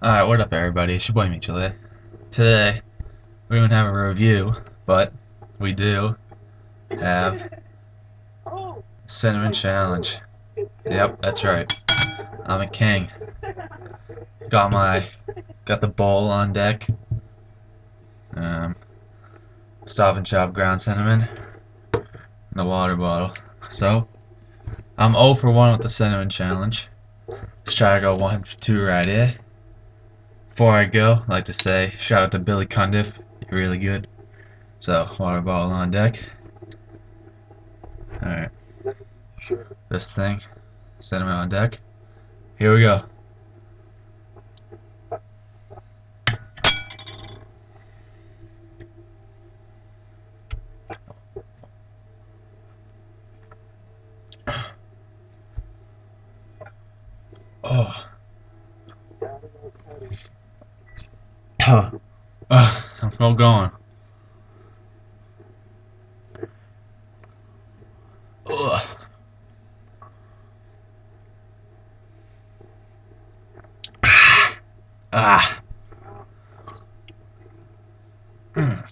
Alright, what up everybody? It's your boy Mitchell. Today, we don't have a review, but we do have Cinnamon Challenge. Yep, that's right. I'm a king. Got my, got the bowl on deck. Um, Stop and Shop ground cinnamon. And the water bottle. So, I'm 0 for 1 with the Cinnamon Challenge. Let's try to go 1 for 2 right here. Before I go, I'd like to say shout out to Billy Cundiff. You're really good. So, water bottle on deck. Alright. This thing. Cinnamon on deck. Here we go. Oh. Uh, I'm still going. Ugh. Ah. Mm.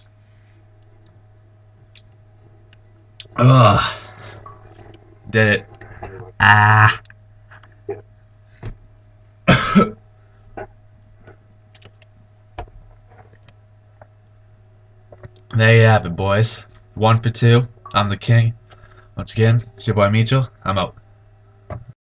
Ugh. Did it. Ah. There you have it, boys. One for two. I'm the king. Once again, it's your boy Mitchell. I'm out.